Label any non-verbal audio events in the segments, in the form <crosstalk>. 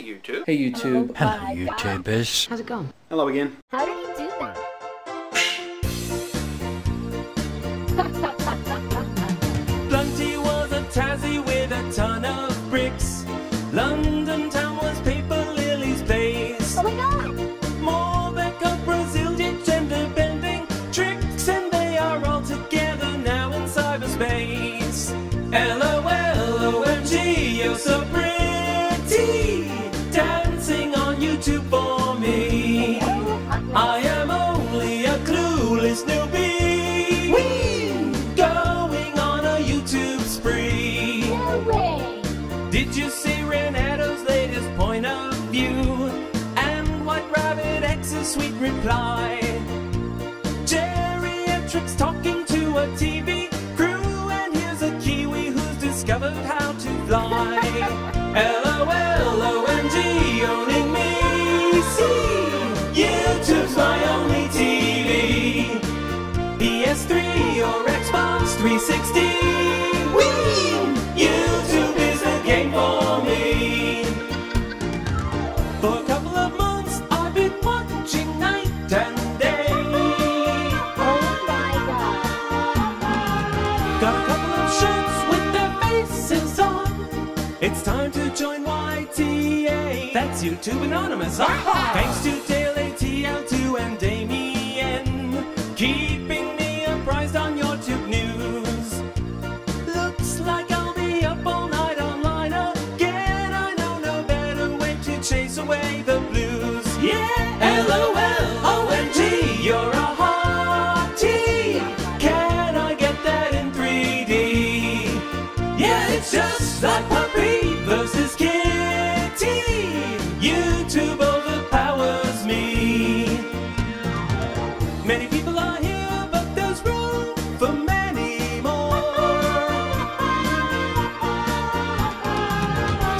Hey YouTube. Hey YouTube. Oh Hello, my God. YouTubers. How's it going? Hello again. How did he do that? <laughs> Blunty was a Tassie with a ton of bricks. London town was Paper Lily's place. Oh my god! Morbeck of Brazilian gender bending tricks, and they are all together now in cyberspace. LOL, X's sweet reply? Geriatric's talking to a TV crew, and here's a Kiwi who's discovered how to fly. <laughs> LOL, OMG, pwning me. See, YouTube's my only TV. PS3 or Xbox 360. It's time to join YTA. That's YouTube Anonymous. Thanks to DaleATL2 and Damien. Keeping me apprised on YourTubeNEWS. Looks like I'll be up all night online again. I know no better way to chase away the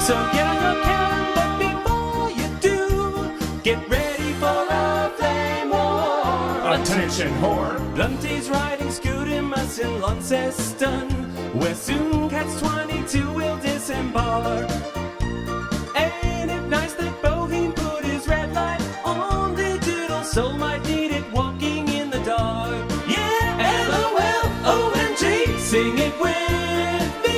So get on your cam, but before you do, get ready for a flame war. Attention, whore. Blunty's riding Scootimus in Launceston, where soon katz20two will disembark. Ain't it nice that Boh3m3 put his red light on DigitilSoul might need it walking in the dark. Yeah, LOL, OMG, sing it with me.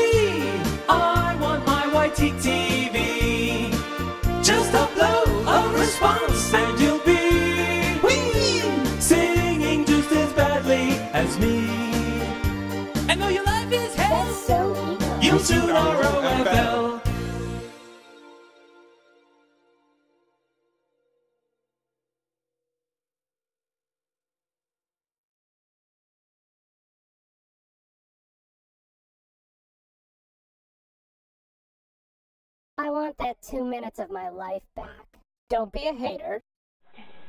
Response and you'll be wee, singing just as badly as me. I know your life is hell. That's so evil. You soon are OFL. I want that two minutes of my life back. Don't be a hater.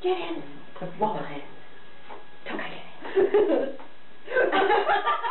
Get in. Why? Don't I get in?